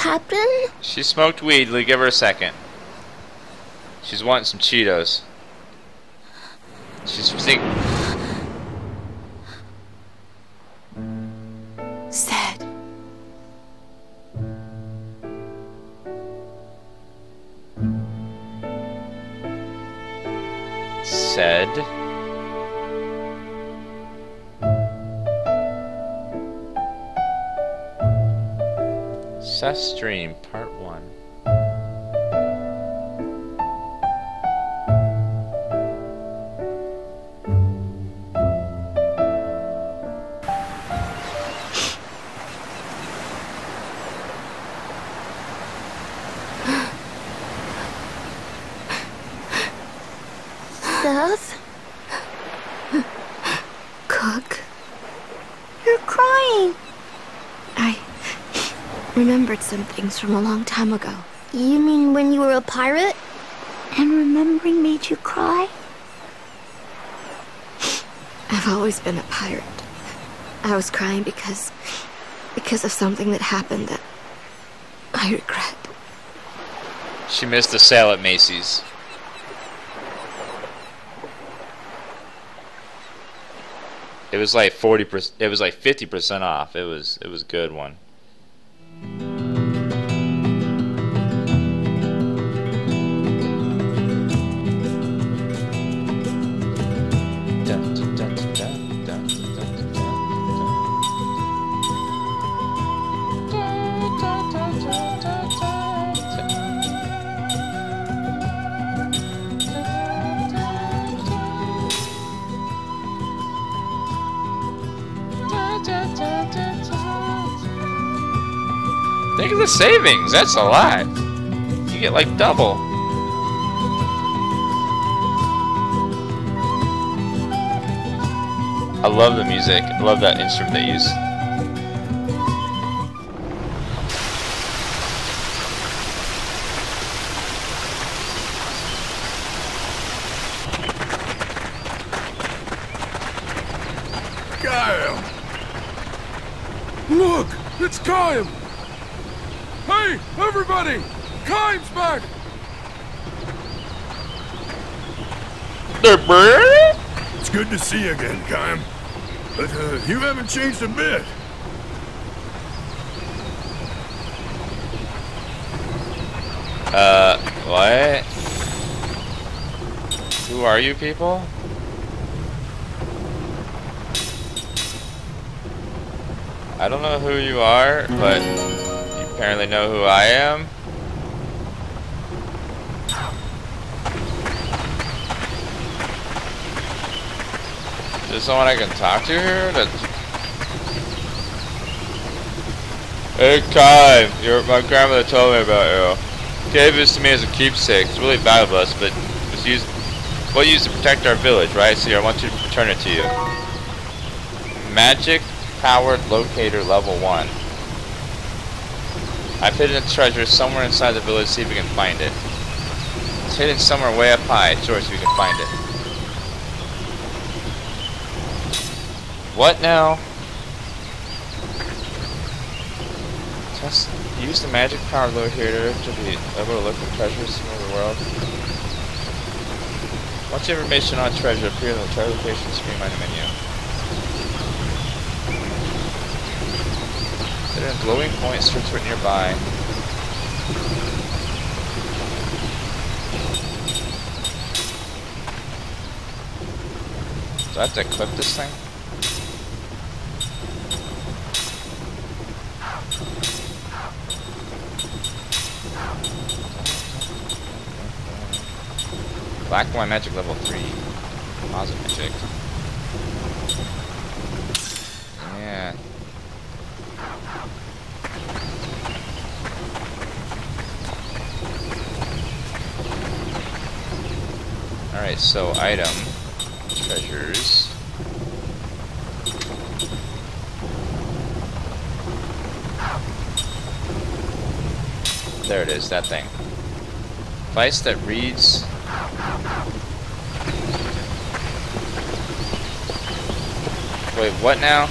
Captain? She smoked weed. Lee, give her a second. She's wanting some Cheetos. She's think. Said. Said. Seth's Dream, Part 1. Seth? Cooke. You're crying. I remembered some things from a long time ago. You mean when you were a pirate? And remembering made you cry? I've always been a pirate. I was crying because. because of something that happened that I regret. She missed a sale at Macy's. It was like 40%, it was like 50% off. It was, it was a good one. Think of the savings. That's a lot. You get like double. I love the music. I love that instrument they use. Kaim! Look! It's Kaim! Hey, everybody! Kyle's back! It's good to see you again, Kaim. But uh, you haven't changed a bit. Uh, what? Who are you people? I don't know who you are, but you apparently know who I am. Is there someone I can talk to here? That's... Hey Kai, your, my grandmother told me about you. Gave this to me as a keepsake. It's really valuable us, but it's used, well used to protect our village, right? So I want to return it to you. Magic powered locator level 1. I've hidden a treasure somewhere inside the village, see if we can find it. It's hidden somewhere way up high. George, see if we can find it. What now? Just use the magic power locator to be able to look for treasures from the world. Much information on treasure appears on the treasure location screen on the menu. There are glowing point strips right nearby. Do I have to equip this thing? Black one magic level 3. Positive magic. Yeah. Alright, so item. Treasures. There it is, that thing. Device that reads Wait, what now?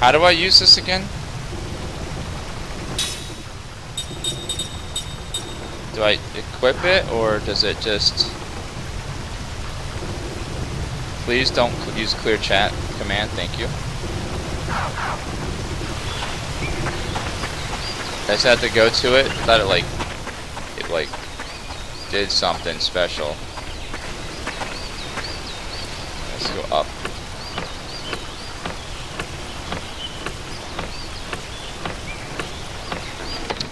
How do I use this again? I equip it, or does it just... Please don't use clear chat command, thank you. I just had to go to it, thought it like, it like, did something special. Let's go up.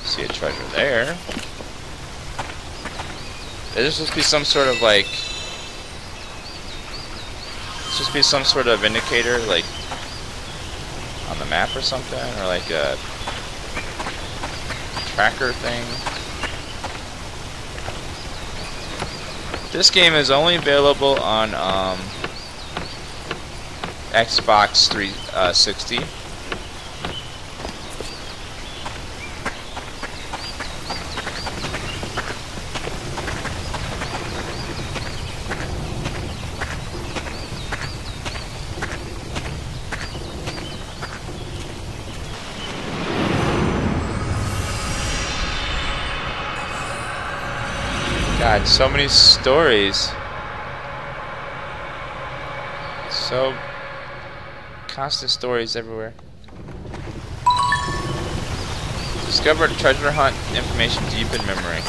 See a treasure there. Supposed to be some sort of like. Supposed to be some sort of indicator, like on the map or something, or like a tracker thing. This game is only available on um, Xbox 360. God, so many stories. So constant stories everywhere. Discover treasure hunt information deep in memory.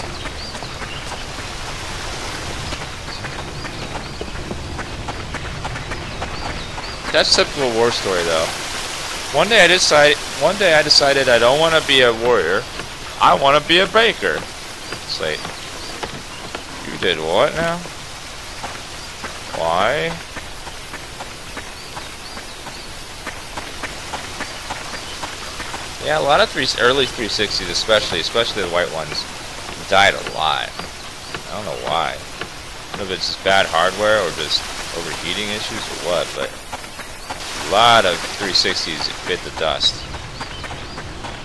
That's typical war story though. One day I decided one day I decided I don't want to be a warrior. I want to be a baker. It's like did what now? Why? Yeah, a lot of three, early 360s, especially, especially the white ones, died a lot. I don't know why. I don't know if it's just bad hardware or just overheating issues or what, but a lot of 360s bit the dust.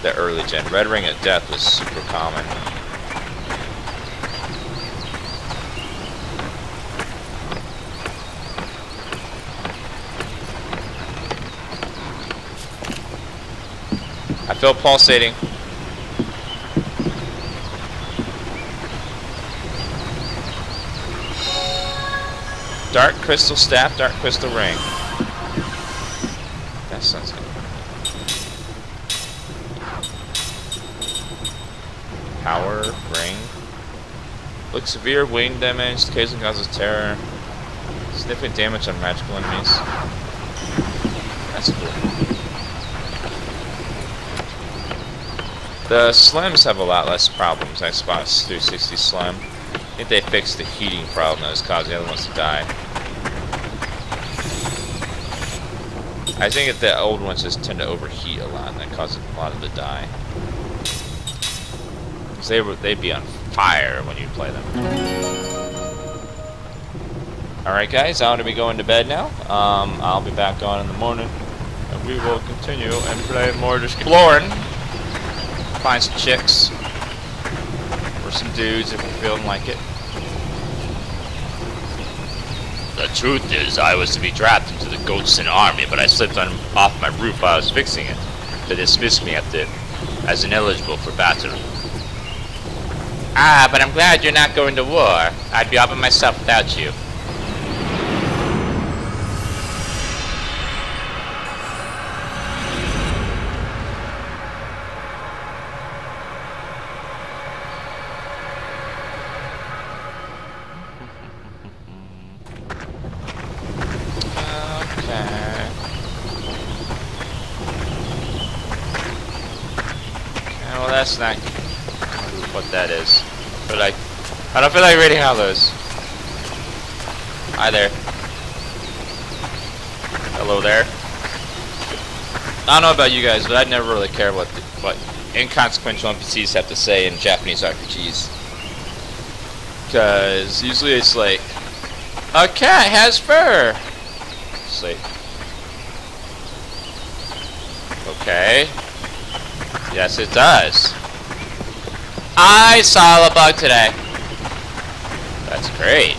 The early gen. Red Ring of Death was super common. Feel pulsating. Dark crystal staff, dark crystal ring. That sounds good. Power ring. Look severe wing damage, occasionally causes terror. Significant damage on magical enemies. That's cool. The Slims have a lot less problems. I Xbox 360 Slim. I think they fixed the heating problem that was causing the other ones to die. I think that the old ones just tend to overheat a lot, and that causes a lot of them to die. Cause they they'd be on fire when you play them. All right, guys, I'm gonna be going to bed now. Um, I'll be back on in the morning, and we will continue and play more exploring find some chicks or some dudes if we're feeling like it. The truth is, I was to be drafted into the Goldson army, but I slipped on off my roof while I was fixing it. They dismissed me at the, as ineligible for battle. Ah, but I'm glad you're not going to war. I'd be all by myself without you. That's not what that is. But I I don't feel like reading all those. Hi there. Hello there. I don't know about you guys, but I never really care what the, what inconsequential NPCs have to say in Japanese RPGs. Because usually it's like, a cat has fur. It's like, okay. Yes, it does. I saw a bug today. That's great.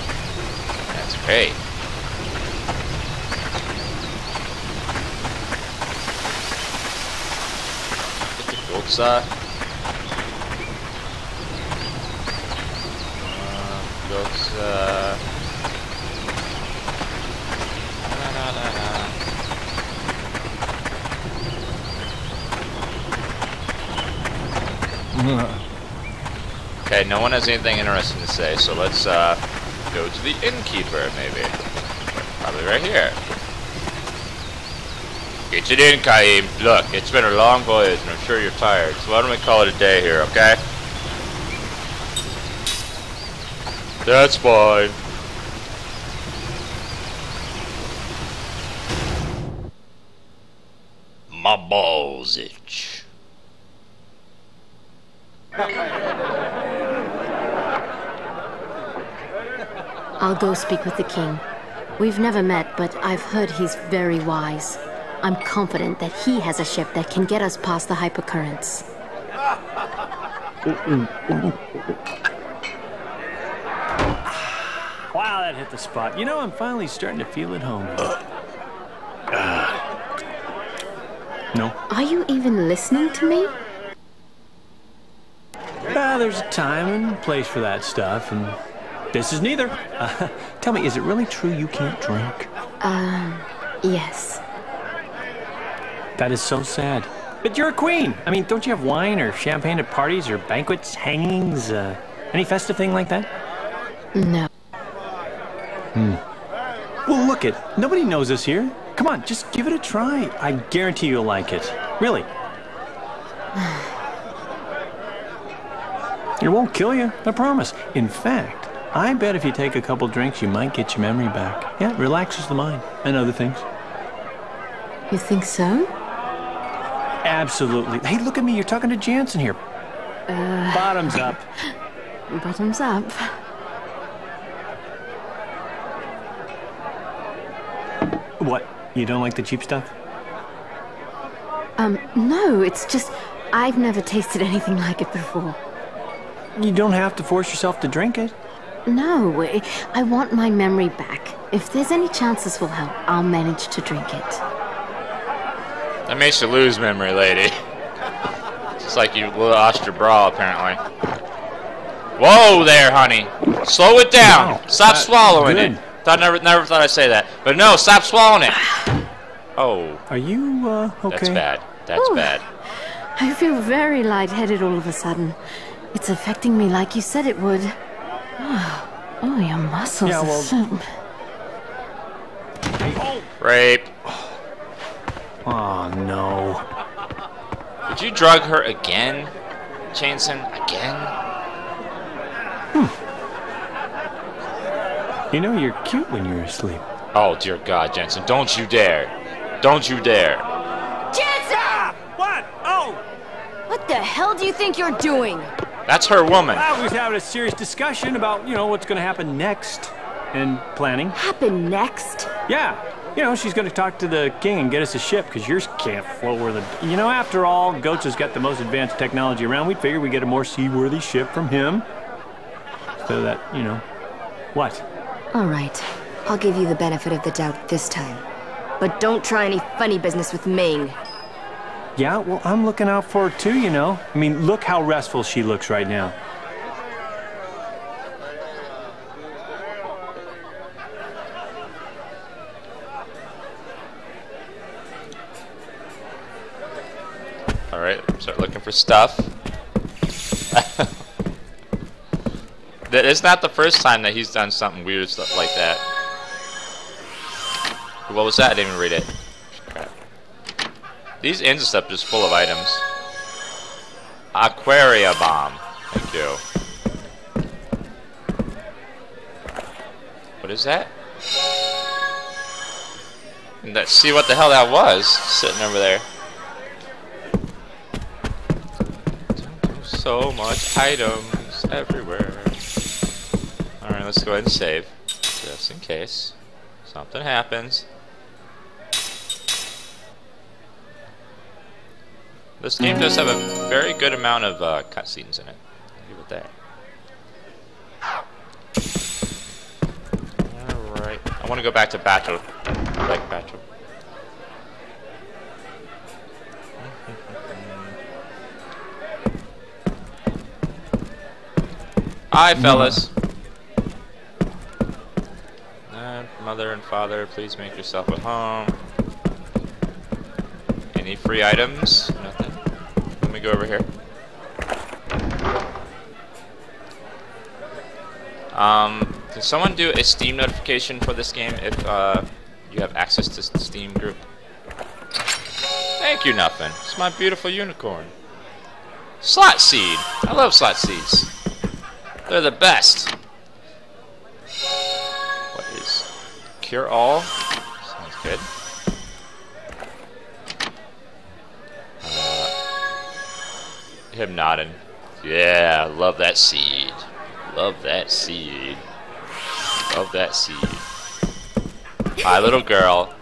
That's great. Gohtza. Uh, Gohtza. La, Okay, no one has anything interesting to say, so let's uh, go to the innkeeper, maybe. Probably right here. Get it in, Kaim. Look, it's been a long voyage, and I'm sure you're tired, so why don't we call it a day here, okay? That's fine. My balls itch. I'll go speak with the king. We've never met, but I've heard he's very wise. I'm confident that he has a ship that can get us past the hypercurrents. Wow, that hit the spot. You know, I'm finally starting to feel at home. no? Are you even listening to me? Ah, there's a time and place for that stuff, and this is neither. Uh, tell me, is it really true you can't drink? Um, yes. That is so sad. But you're a queen. I mean, don't you have wine or champagne at parties or banquets, hangings, uh, any festive thing like that? No. Hmm. Well, look it. Nobody knows us here. Come on, just give it a try. I guarantee you'll like it. Really. It won't kill you, I promise. In fact, I bet if you take a couple drinks, you might get your memory back. Yeah, it relaxes the mind and other things. You think so? Absolutely. Hey, look at me. You're talking to Jansen here. Bottoms up. Bottoms up. What? You don't like the cheap stuff? Um, no, it's just I've never tasted anything like it before. You don't have to force yourself to drink it. No, I- I want my memory back. If there's any chance this will help, I'll manage to drink it. That makes you lose memory, lady. Just like you lost your bra, apparently. Whoa there, honey. Slow it down. Wow. Stop swallowing good. it. Thought never, never thought I'd say that. But no, stop swallowing it. Oh, Are you, uh, okay? that's bad. That's Ooh. bad. I feel very lightheaded all of a sudden. It's affecting me like you said it would. Oh, oh your muscles Yeah, are well- so... Rape. Oh, no. Did you drug her again, Jansen? Again? Hmm. You know you're cute when you're asleep. Oh dear God, Jansen! Don't you dare! Don't you dare! Jansen! What? Oh! What the hell do you think you're doing? That's her woman. I was having a serious discussion about, you know, what's going to happen next. And planning. Happen next? Yeah. You know, she's going to talk to the king and get us a ship because yours can't float where the. You know, after all, Goats has got the most advanced technology around. We'd figure we'd get a more seaworthy ship from him. So that, you know. What? All right. I'll give you the benefit of the doubt this time. But don't try any funny business with Ming. Yeah, well, I'm looking out for her too, you know. I mean, look how restful she looks right now. All right, start looking for stuff. it's not the first time that he's done something weird stuff like that. What was that? I didn't even read it. These just full of items. Aquaria bomb. Thank you. What is that? Let's see what the hell that was sitting over there. So much items everywhere. Alright, let's go ahead and save. Just in case something happens. This game does have a very good amount of uh, cutscenes in it. I that. Alright. I want to go back to battle. I like battle. Hi, fellas. Uh, mother and father, please make yourself at home. Any free items? Nothing. Let me go over here. Um, can someone do a Steam notification for this game if uh, you have access to the Steam group? Thank you, nothing. It's my beautiful unicorn. Slot seed. I love slot seeds. They're the best. What is cure all? Sounds good. Him nodding. Yeah, love that seed. Love that seed. Love that seed. Hi, little girl.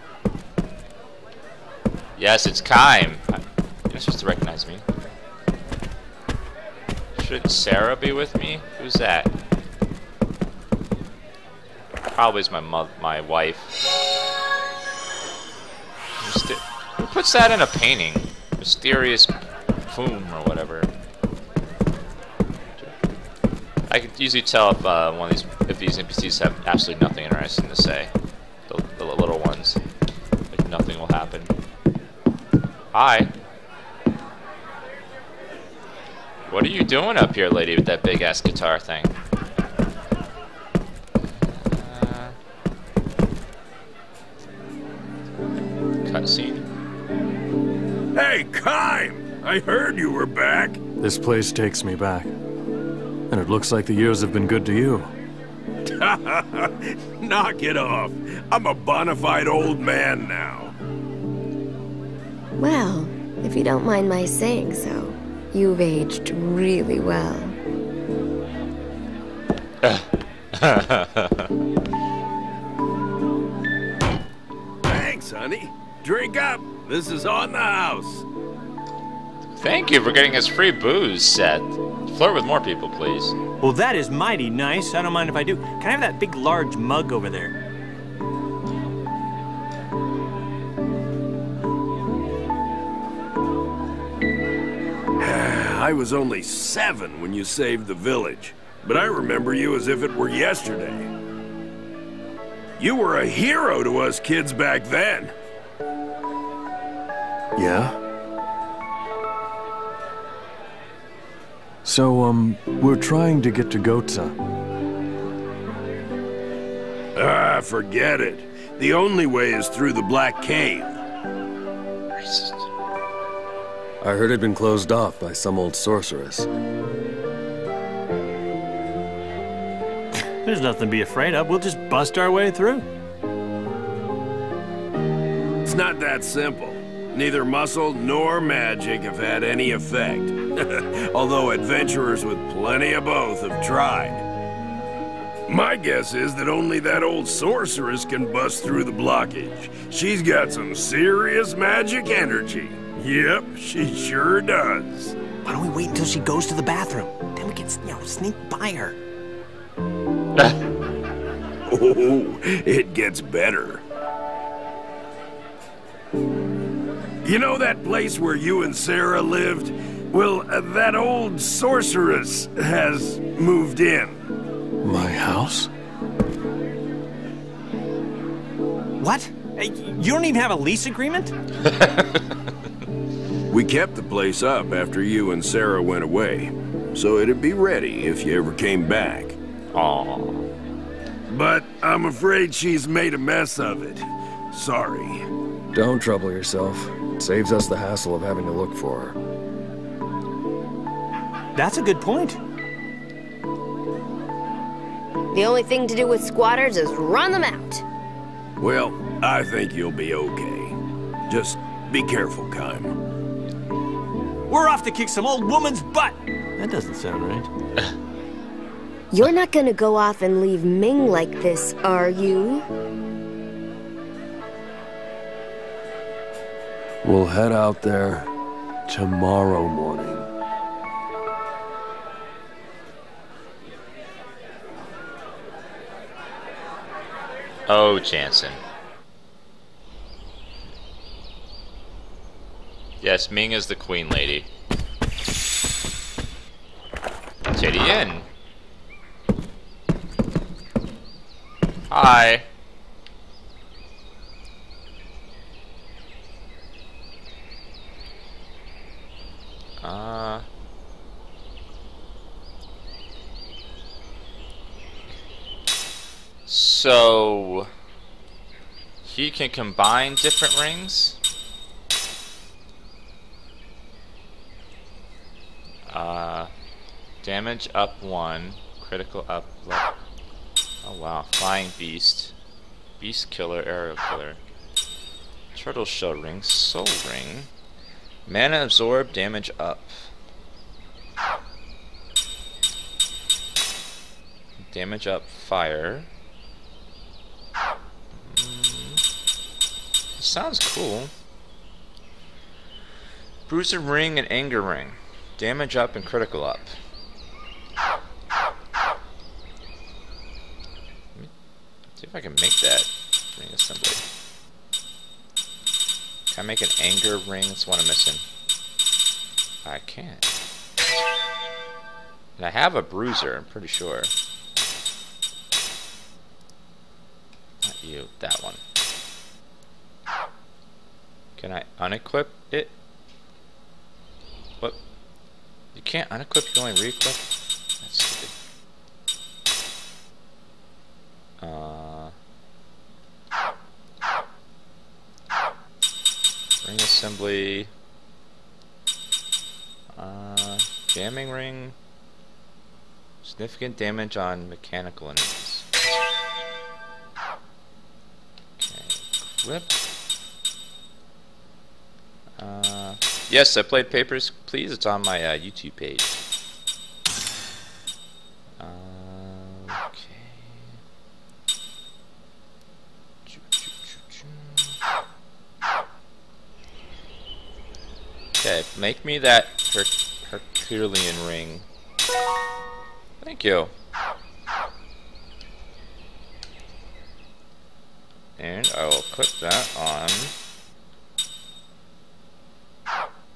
Yes, it's Kaim. You're supposed to recognize me. Should Sarah be with me? Who's that? Probably is my mother, my wife. Who puts that in a painting? Mysterious Foom or whatever. I can usually tell if uh, one of these if these NPCs have absolutely nothing interesting to say. The, the little ones, like nothing will happen. Hi. What are you doing up here, lady, with that big ass guitar thing? Uh, Cutscene. Hey, Kaim! I heard you were back. This place takes me back. And it looks like the years have been good to you. Knock it off. I'm a bona fide old man now. Well, if you don't mind my saying so, you've aged really well. Thanks, honey. Drink up. This is on the house. Thank you for getting us free booze, Seth. Flirt with more people, please. Well, that is mighty nice. I don't mind if I do. Can I have that big, large mug over there? I was only seven when you saved the village, but I remember you as if it were yesterday. You were a hero to us kids back then. Yeah? So, um, we're trying to get to Gohtza. Ah, forget it. The only way is through the Black Cave. I heard it'd been closed off by some old sorceress. There's nothing to be afraid of. We'll just bust our way through. It's not that simple. Neither muscle nor magic have had any effect. Although adventurers with plenty of both have tried. My guess is that only that old sorceress can bust through the blockage. She's got some serious magic energy. Yep, she sure does. Why don't we wait until she goes to the bathroom? Then we can, you know, sneak by her. Oh, it gets better. You know that place where you and Sarah lived? Well, uh, that old sorceress has moved in. My house? What? You don't even have a lease agreement? We kept the place up after you and Sarah went away, so it'd be ready if you ever came back. Aww. But I'm afraid she's made a mess of it. Sorry. Don't trouble yourself. It saves us the hassle of having to look for her. That's a good point. The only thing to do with squatters is run them out. Well, I think you'll be okay. Just be careful, Kaim. We're off to kick some old woman's butt. That doesn't sound right. You're not gonna go off and leave Ming like this, are you? We'll head out there tomorrow morning. Oh, Jansen. Yes, Ming is the queen lady. Teddy, in. Hi. Uh, So he can combine different rings. Uh, damage up one, critical up. Oh wow, flying beast, beast killer, arrow killer, turtle shell ring, soul ring, mana absorb, damage up. Damage up, fire. Mm, sounds cool. Bruiser ring and anger ring. Damage up and critical up. See if I can make that ring assembly. Can I make an anger ring? That's what I'm missing. I can't. And I have a bruiser, I'm pretty sure. Not you, that one. Can I unequip it? What? You can't unequip, you only re-equip? That's stupid. Uh, ring assembly. Uh, jamming ring. Significant damage on mechanical enemies. Okay, equip. Uh, yes, I played Papers, Please. It's on my uh, YouTube page. Okay, make me that Her Herculean ring. Thank you. And I will put that on.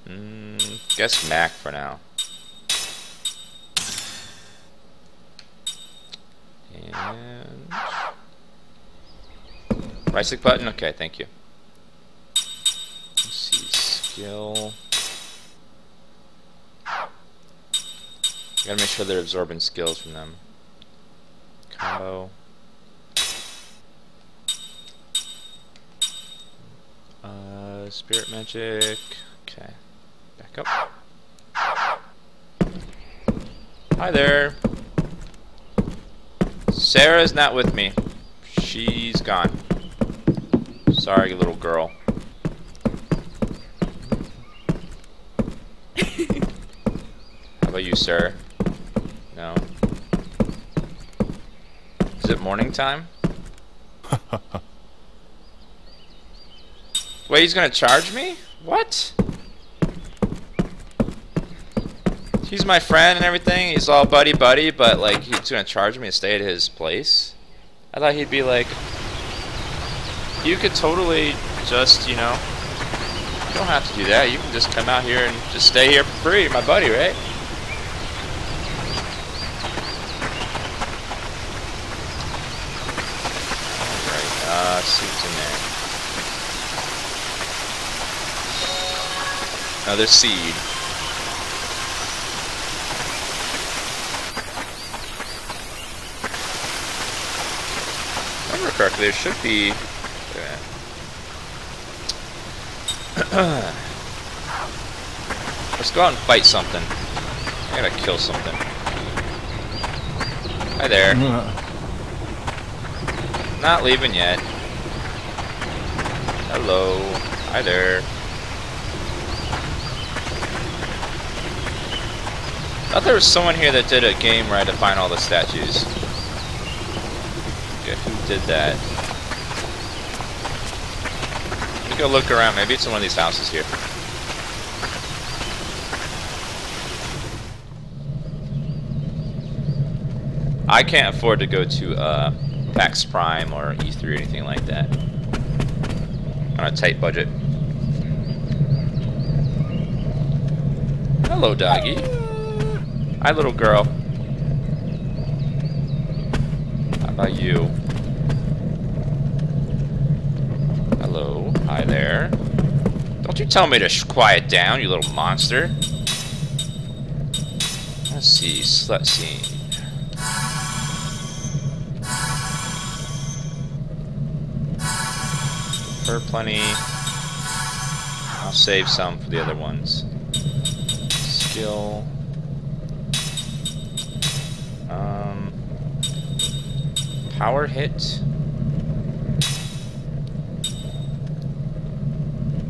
Mm, guess Mack for now. And right click button. Okay, thank you. Let's see skill. Gotta make sure they're absorbing skills from them. Combo. Uh, spirit magic. Okay. Back up. Hi there. Sarah's not with me. She's gone. Sorry, little girl. How about you, sir? No. Is it morning time? Wait, he's gonna charge me? What? He's my friend and everything. He's all buddy buddy, but like he's gonna charge me to stay at his place. I thought he'd be like, you could totally just, you know, you don't have to do that. You can just come out here and just stay here for free, my buddy, right? Uh, see in there. Another seed. Remember correctly, there should be. Let's go out and fight something. I gotta kill something. Hi there. Not leaving yet. Hello. Hi there. I thought there was someone here that did a game where I had to find all the statues. Did that? Let me go look around. Maybe it's in one of these houses here. I can't afford to go to uh, PAX Prime or E3 or anything like that. On a tight budget. Hello, doggy. Hi, little girl. How about you? Hi there. Don't you tell me to quiet down, you little monster. Let's see, slut scene. For plenty. I'll save some for the other ones. Skill. Um, power hit.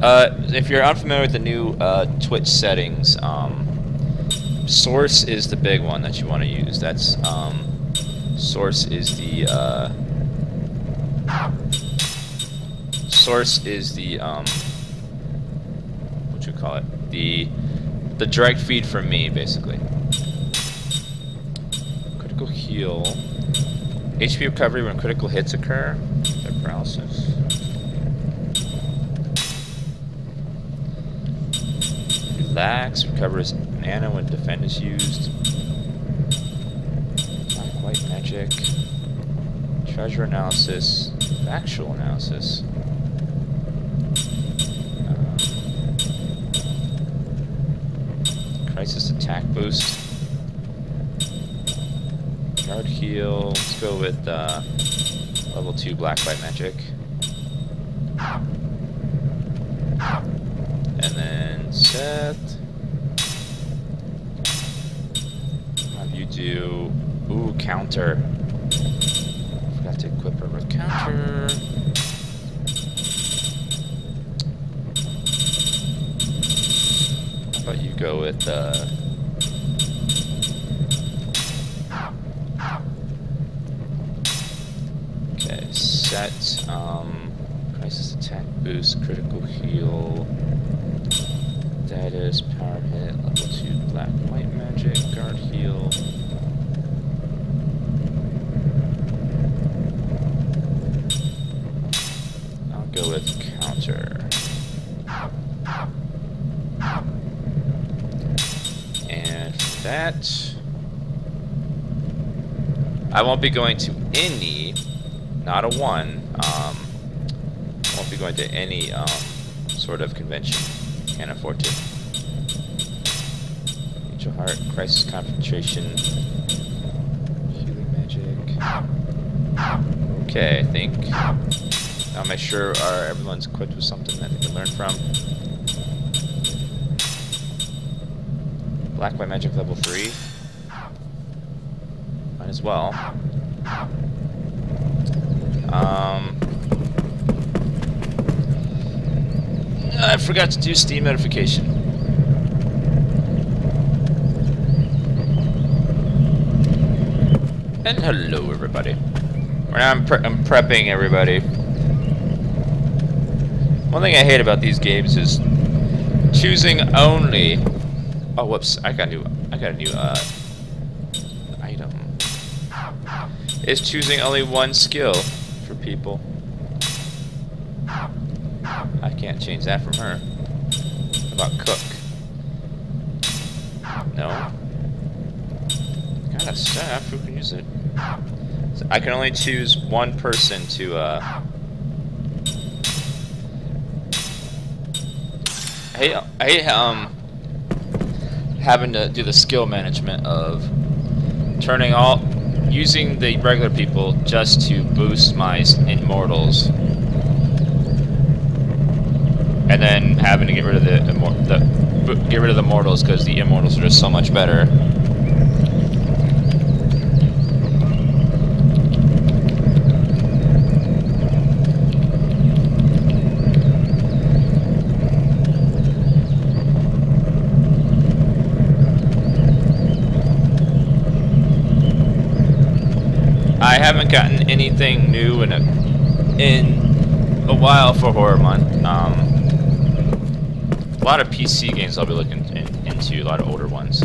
Uh, if you're unfamiliar with the new uh, Twitch settings, um, source is the big one that you want to use. That's um, source is the uh, source is the um, what you call it the the direct feed from me basically. Critical heal, HP recovery when critical hits occur. paralysis. Relax, recovers mana when defend is used. Not quite magic. Treasure analysis. Actual analysis. Um, crisis attack boost. Guard heal. Let's go with uh, level 2 black white magic. Counter. Forgot to equip her with counter. How about you go with uh Okay, set um crisis attack boost, critical heal. Status, power hit, level 2 black white magic, guard heal. I won't be going to any, not a one, um, I won't be going to any um, sort of convention. Can't afford to. Angel Heart, Crisis Concentration, Healing Magic. Okay, I think. I'll make sure our, everyone's equipped with something that they can learn from. Black White Magic level 3. As well. Um, I forgot to do Steam notification. And hello, everybody. I'm, pre I'm prepping everybody. One thing I hate about these games is choosing only. Oh, whoops! I got a new. I got a new uh, Is choosing only one skill for people. I can't change that from her. How about Cooke? No. Got a staff, who can use it? So I can only choose one person to, uh... I hate, um... having to do the skill management of turning all... using the regular people just to boost my immortals and then having to get rid of the, the get rid of the mortals because the immortals are just so much better. I haven't gotten anything new in a in a while for horror month. Um, a lot of PC games I'll be looking in, into, a lot of older ones.